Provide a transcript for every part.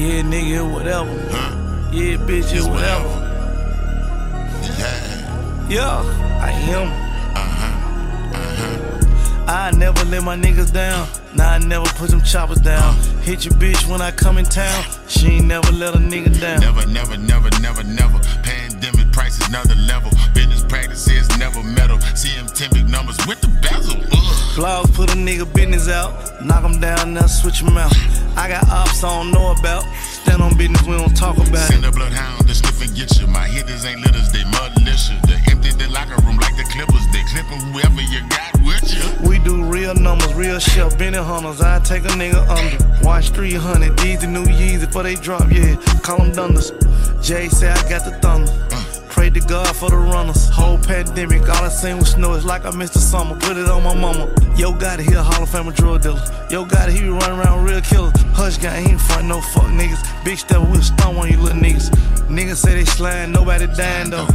Yeah, nigga, whatever. Huh? Yeah, bitch, It's yeah, whatever. Yeah. Yeah, I am. Uh-huh. Uh-huh. I never let my niggas down. Nah, I never put them choppers down. Hit your bitch when I come in town. She ain't never let a nigga down. Never, never, never, never, never. Pandemic prices another level. Business practices never metal. CM10 big numbers with the bezel. Blogs put a nigga business out. Knock him down, now switch him out. I got ops I don't know about. Stand on business, we don't talk about Send it. a bloodhound to sniff and get you. My hitters ain't litters, they malicious. They empty the locker room like the Clippers. They clipping whoever you got with you. We do real numbers, real shit. Benny Hunters, I take a nigga under. Watch 300, these the new Yeezy before they drop, yeah. Call them Dunders. Jay say I got the thunder. Pray to God for the runners. Whole pandemic, all I seen was snow. It's like I missed the summer. Put it on my mama. Yo Gotti, he a Hall of Fame drug dealer. Yo Gotti, he be running around real killer. Hush gang, he ain't front no fuck niggas. Big step, we'll stomp on you little niggas. Niggas say they slime, nobody dying though.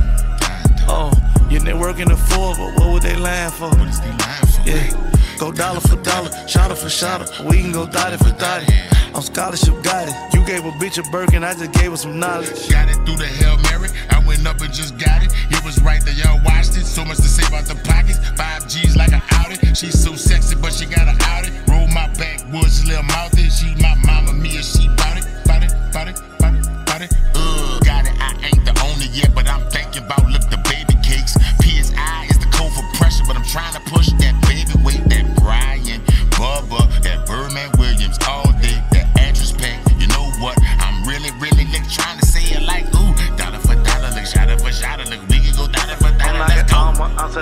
Oh, your network in the full, but what would they lying for? What is they lying for? Yeah, go dollar for dollar, shotter for shotter. We can go dotty for dotty. On scholarship, got it. You gave a bitch a Birkin, I just gave her some knowledge. Got it through the Hail Mary. I went up and just got it. It was right there, y'all watched it. So much to save out the pockets. Five G's like an Audi. She's so sexy, but she got an Audi. Roll my backwoods, little mouthy. She my mama, Mia, she bout it, bout it, bout it, bout it, bout it. Ugh,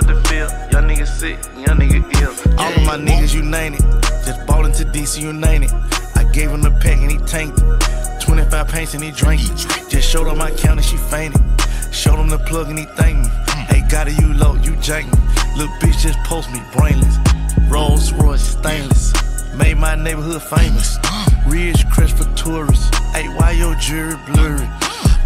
go. the field. Young nigga sick, young nigga ill. All of my niggas united. Just ballin' to DC United. I gave him the pack and he tanked it. 25 paints and he drank it. Just showed her my count and she fainted. Showed him the plug and he thanked me. Hey, got it, you low, you jank me. Little bitch just post me brainless. Rolls Royce stainless. Made my neighborhood famous. Ridgecrest for tourists. Hey, why your jewelry blurry?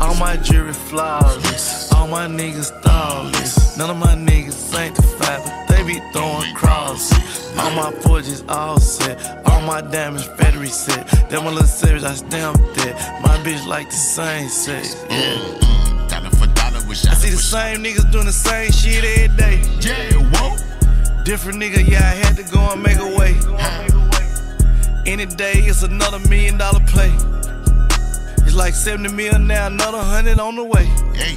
All my jewelry flawless. My niggas thoughtless. None of my niggas sanctified, but they be throwing crosses. All my forges all set. All my diamonds battery set. Them my little savage, I stamped that. My bitch like the same sex. Yeah. Mm, dollar for dollar, with shot I see the same niggas doing the same shit every day. Yeah, whoa. Different nigga, yeah, I had to go and make a way. Any day, it's another million dollar play. It's like 70 mil now, another hundred on the way. Hey,